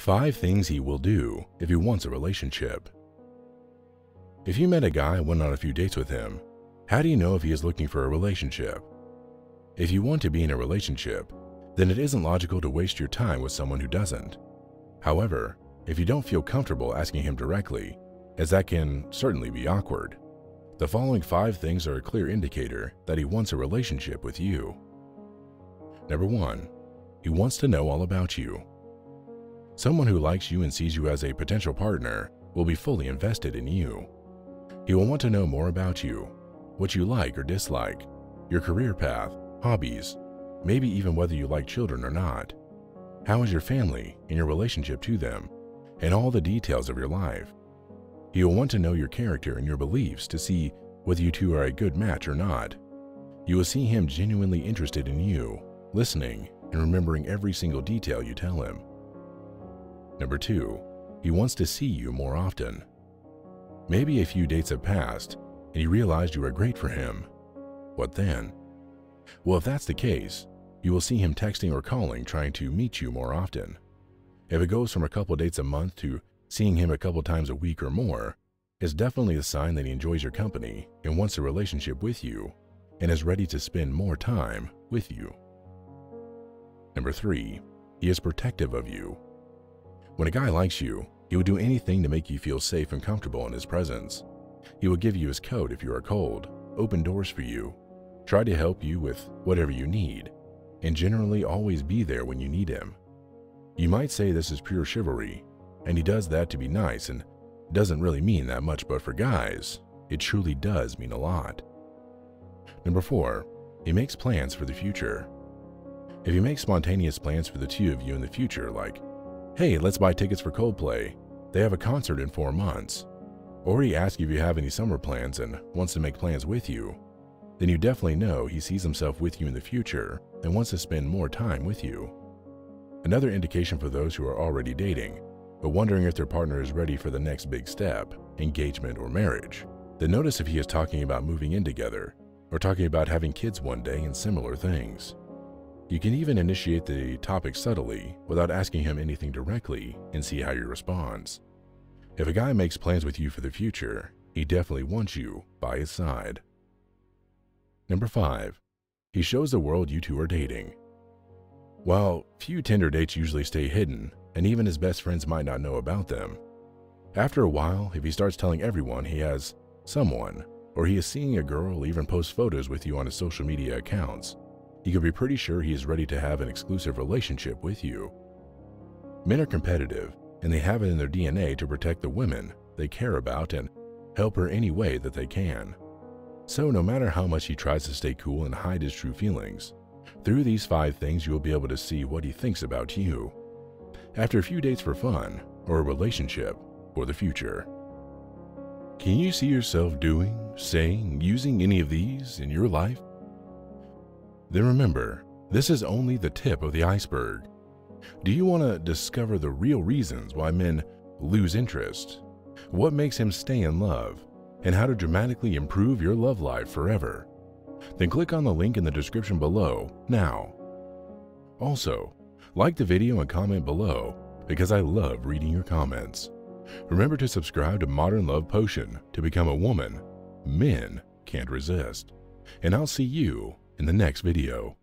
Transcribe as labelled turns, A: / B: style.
A: 5 Things He Will Do If He Wants a Relationship If you met a guy and went on a few dates with him, how do you know if he is looking for a relationship? If you want to be in a relationship, then it isn't logical to waste your time with someone who doesn't. However, if you don't feel comfortable asking him directly, as that can certainly be awkward, the following five things are a clear indicator that he wants a relationship with you. Number one, he wants to know all about you. Someone who likes you and sees you as a potential partner will be fully invested in you. He will want to know more about you, what you like or dislike, your career path, hobbies, maybe even whether you like children or not. How is your family and your relationship to them, and all the details of your life. He will want to know your character and your beliefs to see whether you two are a good match or not. You will see him genuinely interested in you, listening and remembering every single detail you tell him. Number two, he wants to see you more often. Maybe a few dates have passed and you realized you are great for him. What then? Well, if that's the case, you will see him texting or calling trying to meet you more often. If it goes from a couple dates a month to seeing him a couple times a week or more, it's definitely a sign that he enjoys your company and wants a relationship with you and is ready to spend more time with you. Number three, he is protective of you. When a guy likes you, he will do anything to make you feel safe and comfortable in his presence. He will give you his coat if you are cold, open doors for you, try to help you with whatever you need, and generally always be there when you need him. You might say this is pure chivalry, and he does that to be nice and doesn't really mean that much, but for guys, it truly does mean a lot. Number four, he makes plans for the future. If you make spontaneous plans for the two of you in the future, like, hey, let's buy tickets for Coldplay, they have a concert in four months, or he asks if you have any summer plans and wants to make plans with you, then you definitely know he sees himself with you in the future and wants to spend more time with you. Another indication for those who are already dating, but wondering if their partner is ready for the next big step, engagement or marriage, then notice if he is talking about moving in together or talking about having kids one day and similar things. You can even initiate the topic subtly without asking him anything directly and see how he responds. If a guy makes plans with you for the future, he definitely wants you by his side. Number 5. He shows the world you two are dating. While few Tinder dates usually stay hidden, and even his best friends might not know about them, after a while, if he starts telling everyone he has someone, or he is seeing a girl even post photos with you on his social media accounts, you can be pretty sure he is ready to have an exclusive relationship with you. Men are competitive, and they have it in their DNA to protect the women they care about and help her any way that they can. So no matter how much he tries to stay cool and hide his true feelings, through these five things you will be able to see what he thinks about you. After a few dates for fun, or a relationship for the future. Can you see yourself doing, saying, using any of these in your life? Then remember, this is only the tip of the iceberg. Do you want to discover the real reasons why men lose interest? What makes him stay in love? And how to dramatically improve your love life forever? Then click on the link in the description below now. Also, like the video and comment below because I love reading your comments. Remember to subscribe to Modern Love Potion to become a woman men can't resist. And I'll see you in the next video.